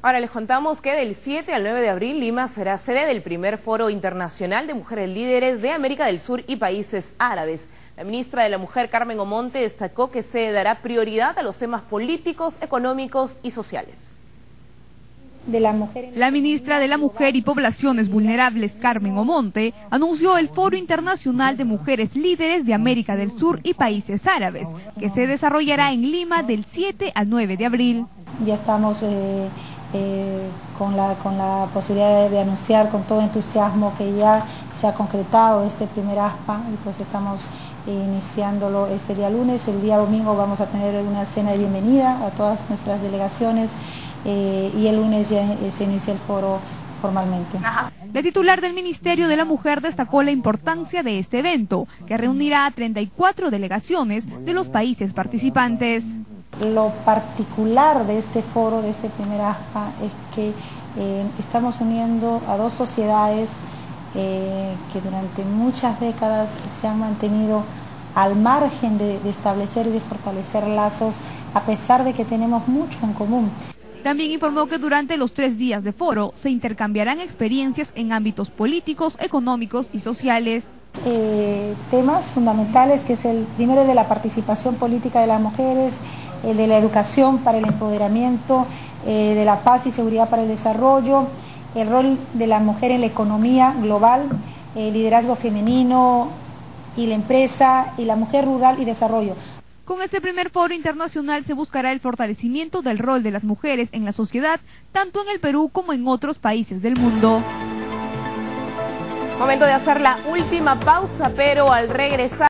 Ahora les contamos que del 7 al 9 de abril Lima será sede del primer foro internacional de mujeres líderes de América del Sur y países árabes. La ministra de la Mujer, Carmen Omonte, destacó que se dará prioridad a los temas políticos, económicos y sociales. La, ministra de la Mujer y Poblaciones Vulnerables, Carmen Omonte, anunció el Foro Internacional de Mujeres Líderes de América del Sur y Países Árabes, que se desarrollará en Lima del 7 al 9 de abril. Ya estamos eh, eh, con, la, con la posibilidad de, anunciar con todo entusiasmo que ya se ha concretado este primer ASPA y pues estamos iniciándolo este día lunes. El día domingo vamos a tener una cena de bienvenida a todas nuestras delegaciones eh, y el lunes ya se inicia el foro formalmente. La titular del Ministerio de la Mujer destacó la importancia de este evento, que reunirá a 34 delegaciones de los países participantes. Lo particular de este foro, de este primer ASPA, es que eh, estamos uniendo a dos sociedades eh, que durante muchas décadas se han mantenido al margen de, de establecer y de fortalecer lazos, a pesar de que tenemos mucho en común. También informó que durante los tres días de foro se intercambiarán experiencias en ámbitos políticos, económicos y sociales. Eh, temas fundamentales, que es el primero de la participación política de las mujeres, el de la educación para el empoderamiento, eh, de la paz y seguridad para el desarrollo, el rol de la mujer en la economía global, el liderazgo femenino y la empresa, y la mujer rural y desarrollo. Con este primer foro internacional se buscará el fortalecimiento del rol de las mujeres en la sociedad, tanto en el Perú como en otros países del mundo. Momento de hacer la última pausa, pero al regresar...